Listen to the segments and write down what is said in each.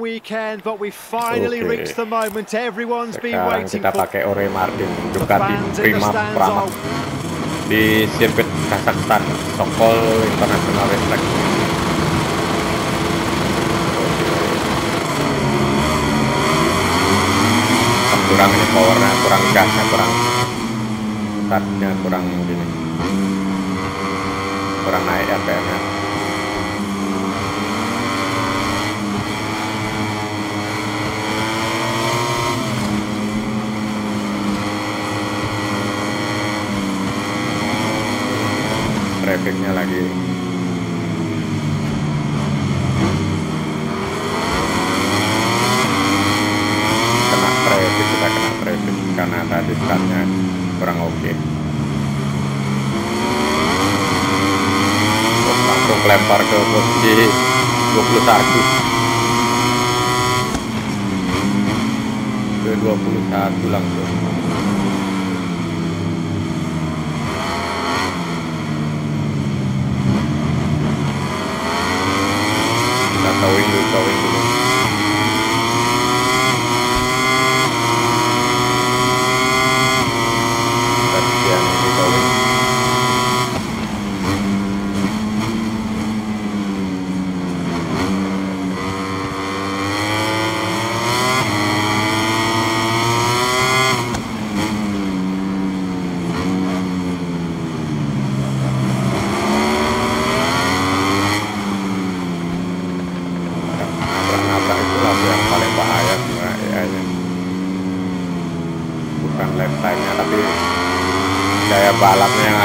weekend, but we finally Oke. reached the moment everyone's been Sekarang waiting kita pakai Ore Martin Ducati Prima Prama di sirkuit Kazakhstan Sokol International Racetrack. kurang ini powernya kurang gasnya kurang startnya kurang gini kurang naik RPM trafficnya lagi. Kena traffic kita kena traffic karena tadi startnya kurang oke. Terus langsung lempar ke posisi 21 ke 21 langsung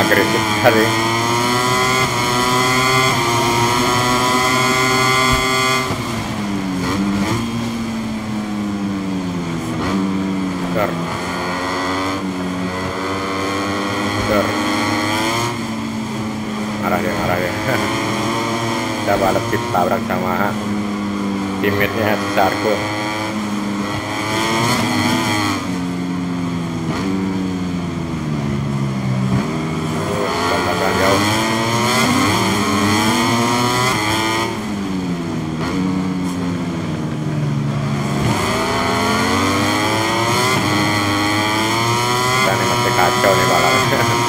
agresif sekali ditabrak sama teammate-nya Sarko. Terus tabrakan jauh. Kita ini masih kacau nih balapnya.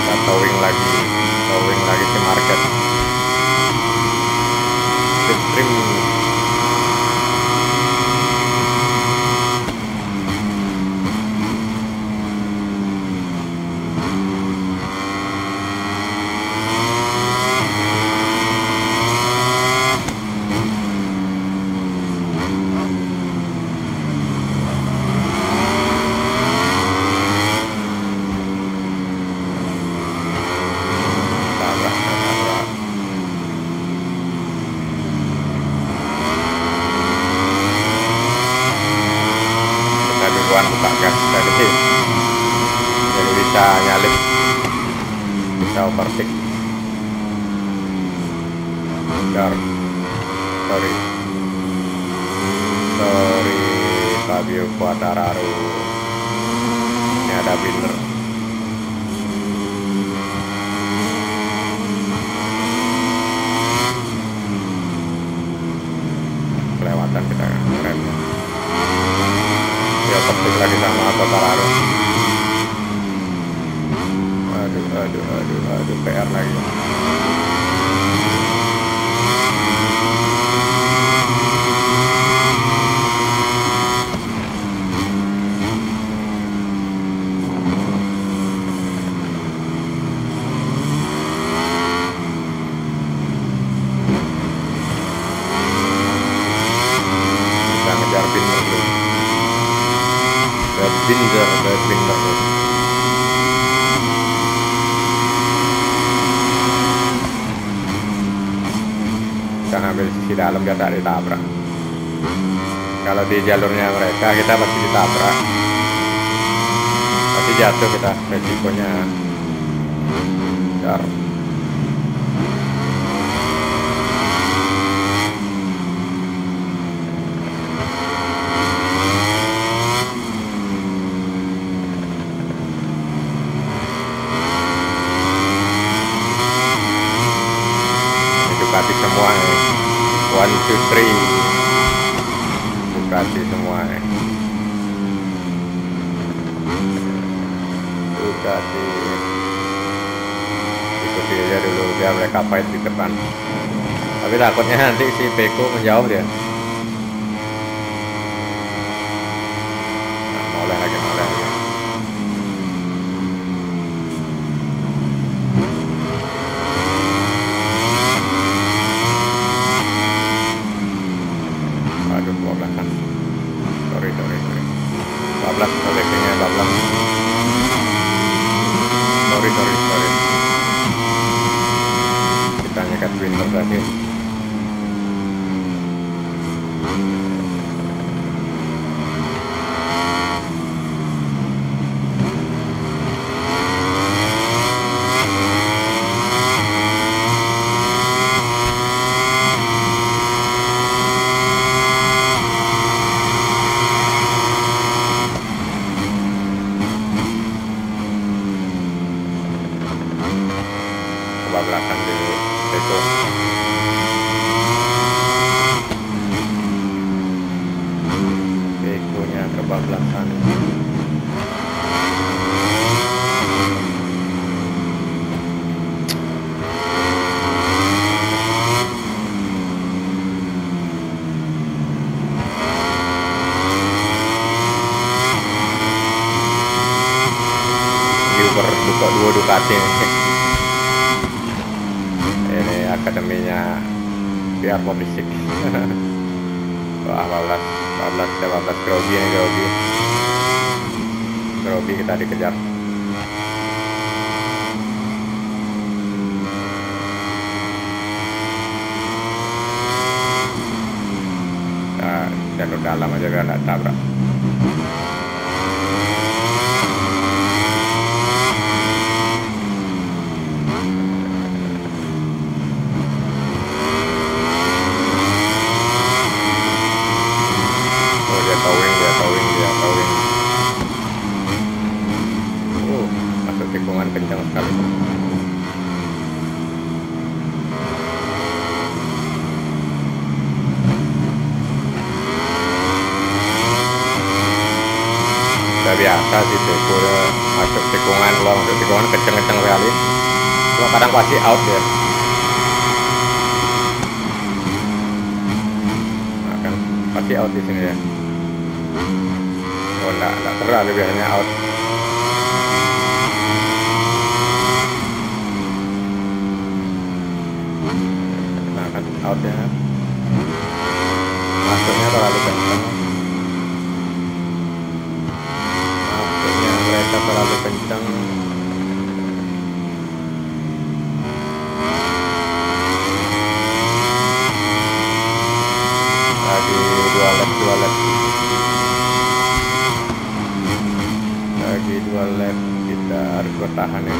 kita towing lagi towing lagi ke market Slipstream tabrak tabrak kita duluan buka gas tadi jadi bisa nyalip overtake Dar. sorry. Sorry Fabio Quartararo ini ada binder kelewatan kita remnya ya petik lagi sama Quartararo aduh aduh aduh PR lagi ngejar pin dulu. Pin ke, pin ke. Kita ngambil sisi dalam tak ditabrak kalau di jalurnya mereka kita pasti ditabrak pasti jatuh kita resikonya Dar. Nih Bugatti ikuti aja dulu biar mereka fight di depan. Tapi takutnya nanti si Beko menjauh dia kebablasan. Di Beko Bekonya kebablasan dua Ducati akademinya biar motisik Wah, 14 14 15 grogi nih grogi. Grogi kita dikejar. Nah, jalur dalam aja biar nggak tabrak Oh dia towing, dia towing, dia towing. Oh, masuk tikungan kencang sekali. Beko ya. masuk tikungan, keluar masuk tikungan kenceng-kenceng kali. Cuma kadang pasti out ya. Nah, kan pasti out di sini ya. Oh enggak, enggak terlalu biasanya out. Nah kan outnya masuknya terlalu kencang. Masuknya mereka terlalu kencang. Lagi dua lap, dua lap. lagi dua lap kita harus bertahan ya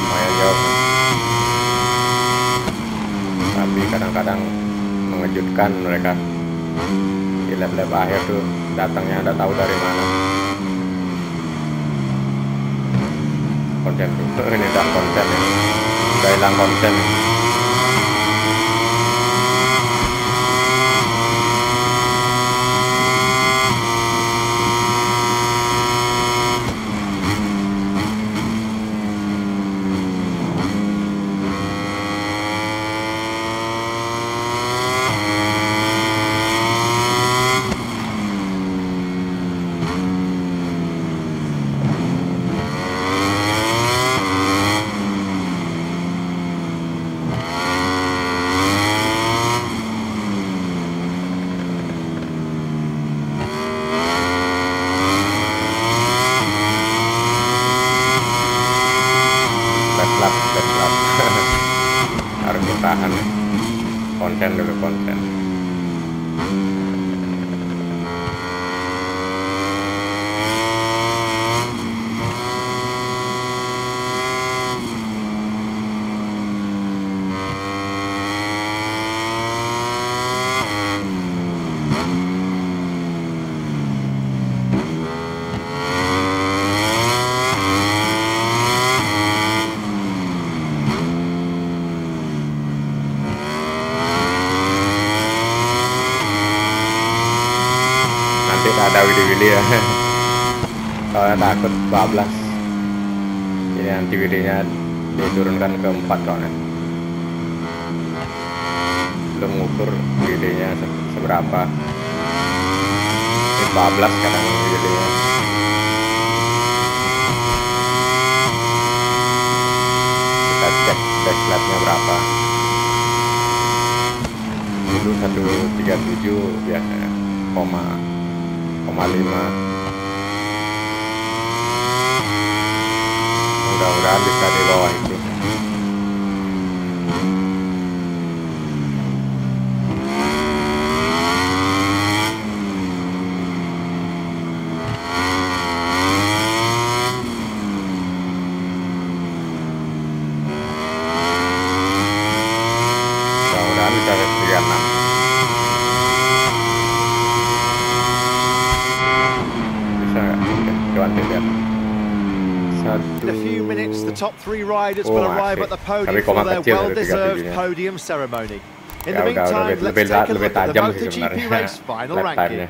lumayan jauh tapi kadang-kadang mengejutkan mereka di lap-lap akhir tuh datangnya anda tahu dari mana. Konten tuh ini udah konten ya. Udah hilang konten harus ditahan. Konten dulu konten. Ya. Soalnya takut bablas. Ini nanti wilinya diturunkan ke 4 soalnya. Belum ngukur wilinya se- seberapa. Ini bablas kadang wilinya kita cek lapnya berapa. Dulu 137 biasanya koma mudah-mudahan bisa di bawah itu a few minutes, the top three riders Oh, will arrive masih. at the podium for their well-deserved podium ceremony. In the meantime, let's take a look at the MotoGP race final ranking.